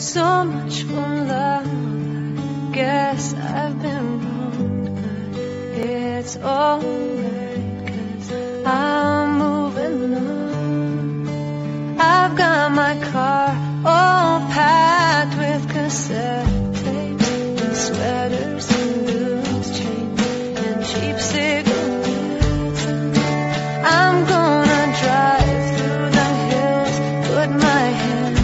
So much for love. Guess I've been wrong, but it's alright, cause I'm moving on. I've got my car all packed with cassette tapes and sweaters and loose chains and cheap cigarettes. I'm gonna drive through the hills, put my hands.